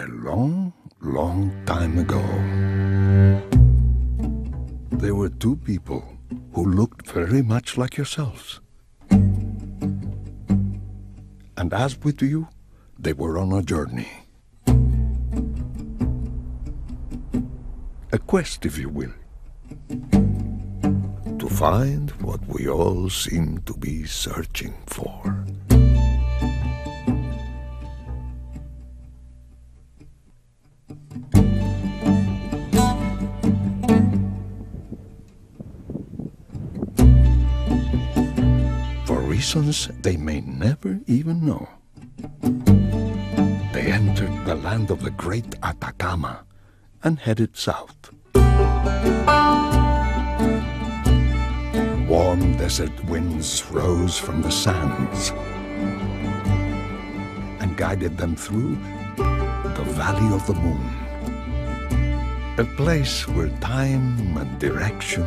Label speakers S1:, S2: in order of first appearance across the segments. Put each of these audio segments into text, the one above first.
S1: A long, long time ago, there were two people who looked very much like yourselves. And as with you, they were on a journey. A quest, if you will. To find what we all seem to be searching for. Reasons they may never even know. They entered the land of the great Atacama and headed south. Warm desert winds rose from the sands and guided them through the Valley of the Moon. A place where time and direction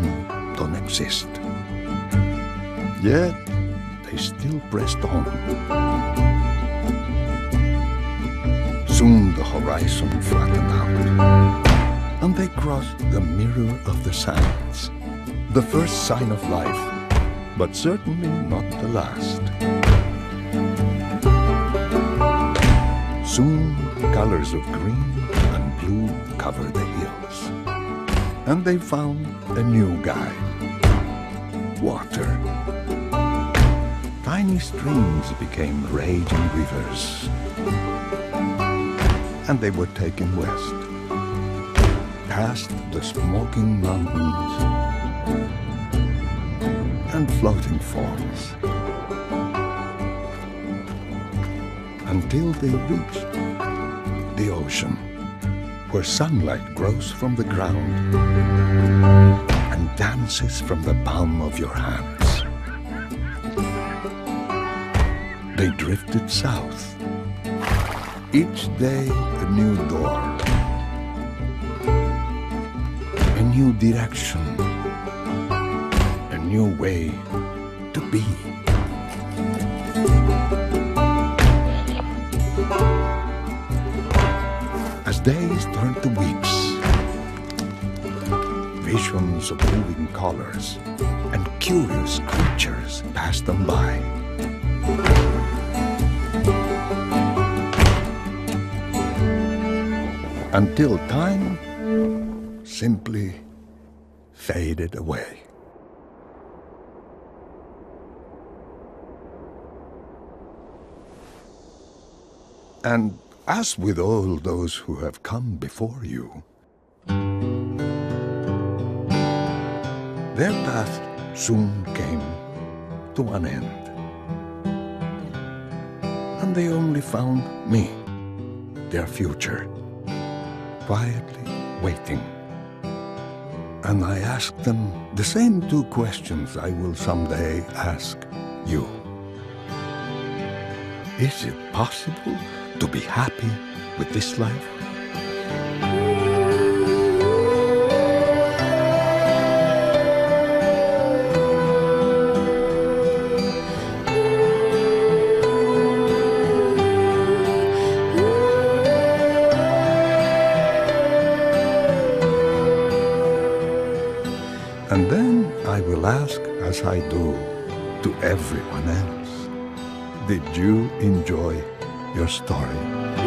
S1: don't exist. Yet they still pressed on. Soon the horizon flattened out, and they crossed the mirror of the sands. The first sign of life, but certainly not the last. Soon colors of green and blue covered the hills, and they found a new guide water. Tiny streams became raging rivers, and they were taken west, past the smoking mountains and floating falls, until they reached the ocean, where sunlight grows from the ground and dances from the palm of your hands. They drifted south, each day a new door, a new direction, a new way to be. As days turned to weeks, visions of moving colors and curious creatures passed them by. Until time simply faded away. And as with all those who have come before you, their path soon came to an end. And they only found me, their future, quietly waiting. And I asked them the same two questions I will someday ask you. Is it possible to be happy with this life? And then I will ask, as I do to everyone else, did you enjoy your story?